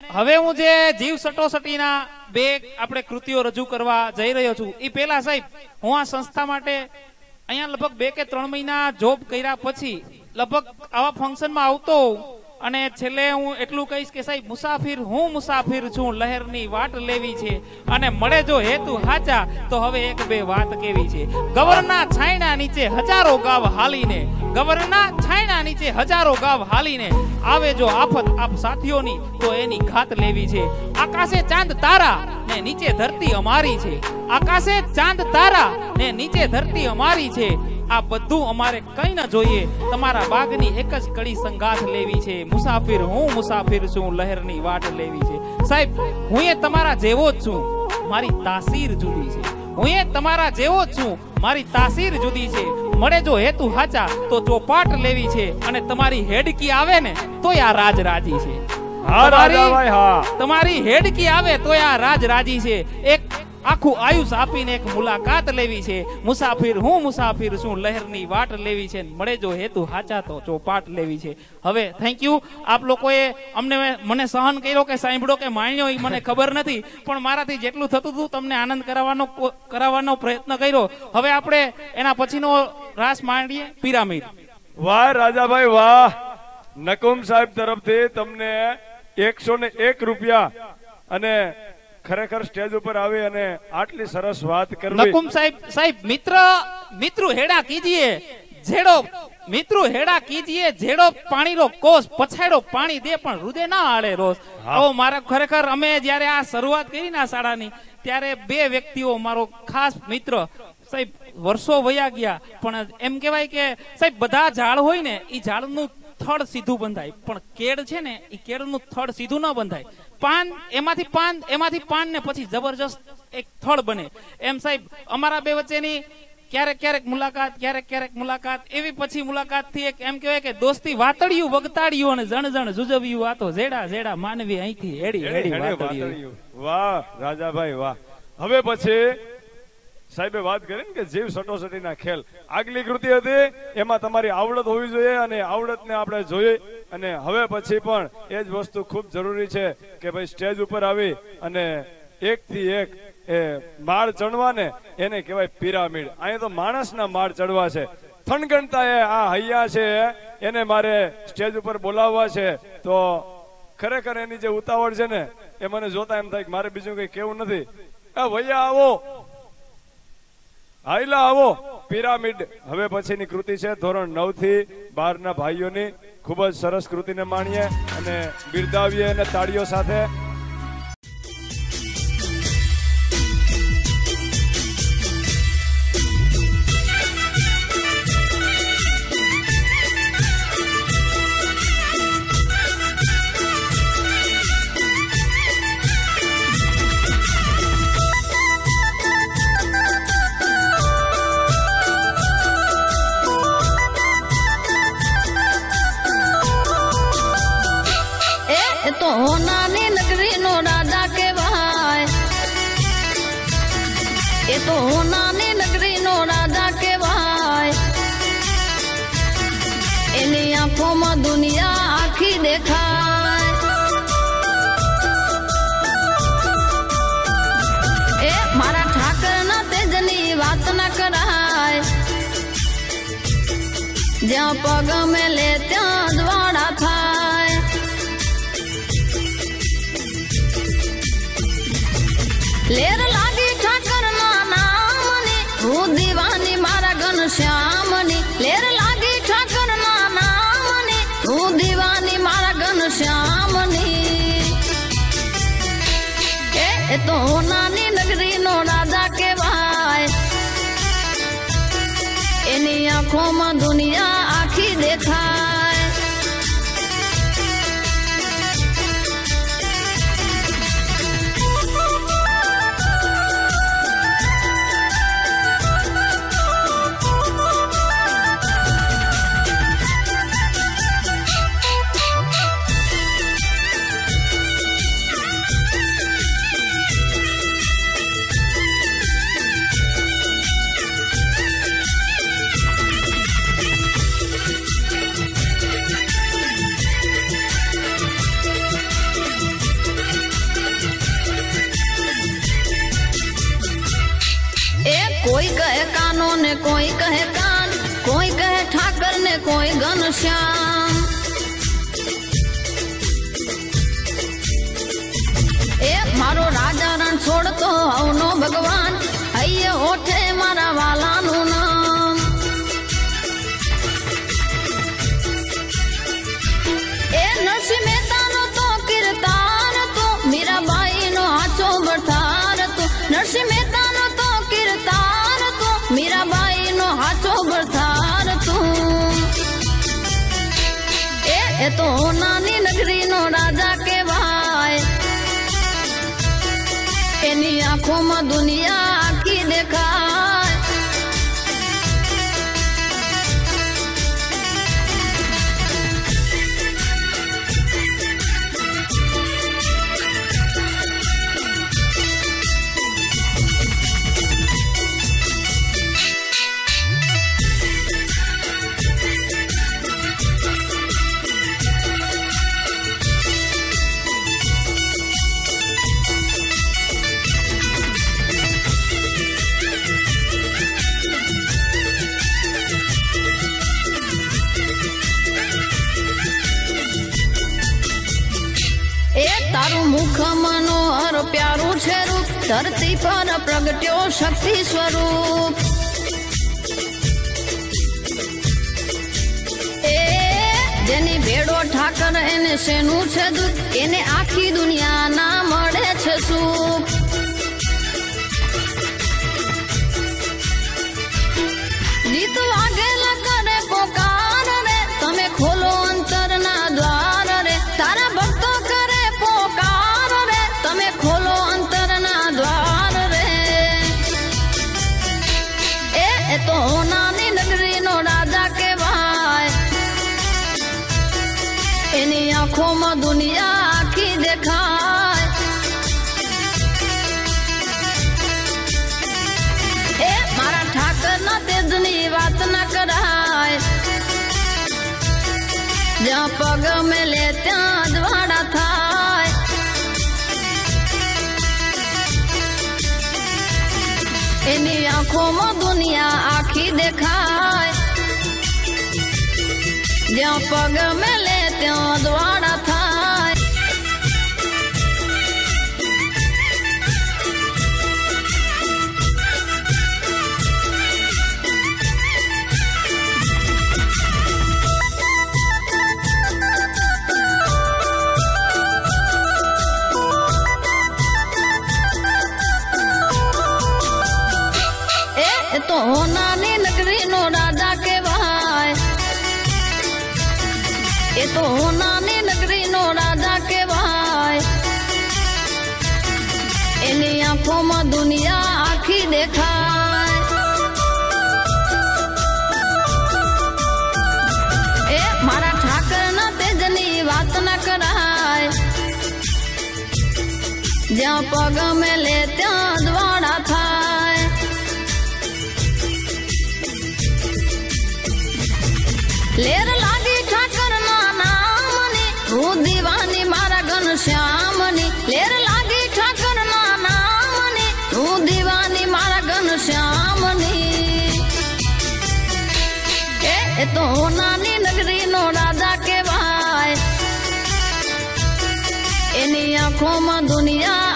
હવે હું જે જીવ સટોસટીના બે આપણે કૃતિઓ રજૂ કરવા જઈ રહ્યો છું એ પેલા સાહેબ, હું આ સંસ્થા માટે અહીંયા લગભગ બે કે ત્રણ મહિના જોબ કર્યા પછી લગભગ આવા ફંક્શનમાં આવતો હોઉં અને છેલ્લે હું એટલું કહીશ કે સાહેબ, મુસાફિર, હું મુસાફિર છું, લહેરની વાટ લેવી છે અને મળે જો હેતુ હાચા, તો હવે એક બે વાત કેવી છે. ગવરના છાયણા નીચે હજારો ગાવ હાલીને ગવરના છાયણા નીચે હજારો ગાવ હાલીને, આવે જો આફત આપ સાથીઓની, તો એની ઘાત લેવી છે. આકાશે ચાંદ તારા ને નીચે ધરતી અમારી છે. આકાશે ચાંદ તારા ને નીચે ધરતી અમારી છે. આ બધું અમારે કઈ ન જોઈએ. તમારા બાગની એક જ કડી સંગાથ લેવી છે. મુસાફિર હું મુસાફિર છું લહેરની વાટ લેવી છે. સાહેબ હું એ તમારા જેવો જ છું. મારી તાસીર જુદી છે. હું એ તમારા જેવો જ છું. મારી તાસીર જુદી છે. મળે જો હેતુ હાચા તો ચોપાટ લેવી છે. અને તમારી હેડકી આવે ને તોય આ રાજ રાજી છે તમારી- તમારી હેડકી આવે તોય આ રાજ રાજી છે. એક આખું આયુષ આપીને એક મુલાકાત લેવી છે. મુસાફિર હું, મુસાફિર છું લહેરની વાટ લેવી છે. મળે જો હેતુ હાચા તો ચોપાટ લેવી છે. હવે થેન્ક યુ આપ લોકોએ અમને મને સહન કર્યો કે સાંભળો કે માણ્યો એ મને ખબર નથી, પણ મારાથી જેટલું થતું હતું તમને આનંદ કરાવવાનો કરાવવાનો પ્રયત્ન કર્યો. હવે આપણે એના પછીનો રાસ માંડીએ, પિરામિડ. વાહ રાજાભાઈ, વાહ. નકુમ સાહેબ તરફથી તમને એકસો ને એક રૂપિયા અને ખરેખર સ્ટેજ ઉપર આવી અને આટલી સરસ વાત કરવી. નકુમ સાહેબ સાહેબ મિત્ર મિત્રો હેડા કીજીએ જેડો મિત્રો હેડા કીજીએ જેડો પાણીનો કોસ પછાડો પાણી દે પણ હૃદય ના આળે રોજ. આવો મારા ખરેખર અમે જ્યારે આ શરૂઆત કરી ના શાળાની ત્યારે બે વ્યક્તિઓ મારો ખાસ મિત્ર સાહેબ વર્ષો વયા ગયા પણ એમ કહેવાય કે સાહેબ બધા ઝાડ હોય ને એ ઝાડનું થડ સીધું બંધાય. પણ કેળ છે ને એ કેળનું થડ સીધું ન બંધાય. પાન એમાંથી પાન એમાંથી પાન ને પછી જબરજસ્ત એક થળ બને. એમ સાહેબ અમારા બે વચ્ચેની ક્યારેક ક્યારેક મુલાકાત ક્યારેક ક્યારેક મુલાકાત એવી પછી મુલાકાતથી એક એમ કહેવાય કે દોસ્તી વાતડિયું વગતાડ્યું અને જણ જણ જુજવ્યું વાતો જેડા જેડા માનવી અહીંથી હેડી હેડી વાતળિયું. વાહ રાજાભાઈ વાહ. હવે પછી સાહેબે વાત કરી ને કે જીવ સટોસટીના ખેલ. આગલી કૃતિ હતી, એમાં તમારી આવડત હોવી જોઈએ અને આવડતને આપણે જોઈએ અને હવે પછી પણ એ જ વસ્તુ ખૂબ જરૂરી છે કે ભાઈ સ્ટેજ ઉપર આવી અને એક થી એક એ માળ ચડવા ને એને કહેવાય પિરામિડ. અહીંયા તો માણસના માળ ચડવા છે. થનગણતા એ આ હૈયા છે, એને મારે સ્ટેજ ઉપર બોલાવવા છે. તો ખરેખર એની જે ઉતાવળ છે ને, એ મને જોતા એમ થાય કે મારે બીજું કઈ કેવું નથી. ભૈયા આવો. હાઈલા આવો. પિરામિડ. હવે પછીની કૃતિ છે ધોરણ નવથી બાર ભાઈઓની. ખૂબ જ સરસ કૃતિને માણીએ અને બિરદાવીએ અને તાળીઓ સાથે જ્યાં પગ મેલે ત્યાં દ્વાડા વાડા થાય લેર લાગી ઠાકર ના નામની હું દીવાની મારા ઘનશ્યામની લેર લાગી ઠાકર ના નામની હું દીવાની મારા ઘનશ્યામની એ તો નાની નગરી નો રાજા કેવાય એની આંખોમાં દુનિયા આખી દેખાય કોઈ કહે કાનો ને કોઈ કહે કાન, કોઈ કહે ઠાકર ને કોઈ ઘનશ્યામ એ મારો રાજા રણ છોડતો હવનો ભગવાન. તો નાની નગરીનો રાજા કહેવાય. એની આંખોમાં દુનિયા આખી દેખાય. ધરતી પર પ્રગટ્યો શક્તિ સ્વરૂપ. જેની ભેડો ઠાકર એને શેનું છે દુઃખ એને આખી દુનિયા ના મળે છે સુખ પગ મેલે ત્યાં દ્વાડા થાય. એની આંખોમાં દુનિયા આખી દેખાય. જ્યાં પગ મેલે ત્યાં દ્વાડા આંખોમાં દુનિયા આખી દેખાય. એ મારા ઠાકર ના તેજની વાત ના કરાય. જ્યાં પગ મેલે ત્યાં દ્વાડા એ તો નાની નગરીનો રાજા કહેવાય. એની આંખોમાં દુનિયા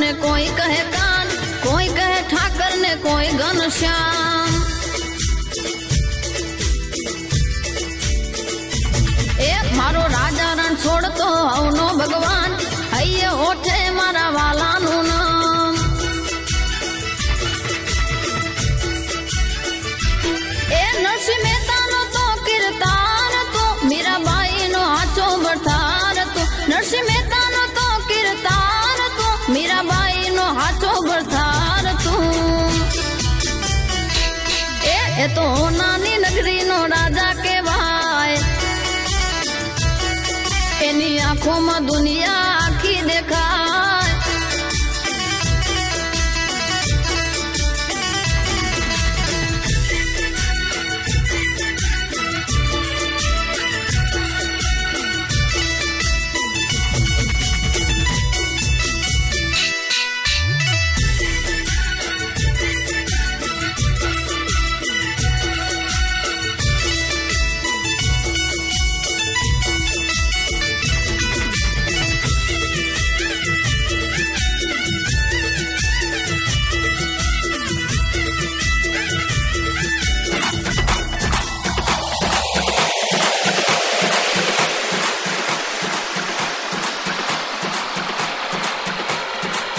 ને કોઈ કહે કાન કોઈ કહે ઠાકર ને કોઈ ઘનશ્યામ. એ તો નાની નગરીનો રાજા કહેવાય. એની આંખોમાં દુનિયા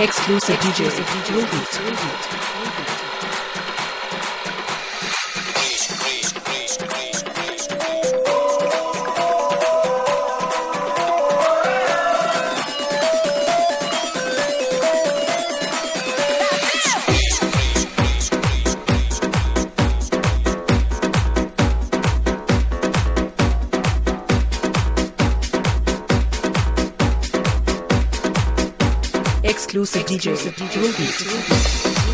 Exclusive DJ. DJ producer, DJ, DJ, DJ, DJ.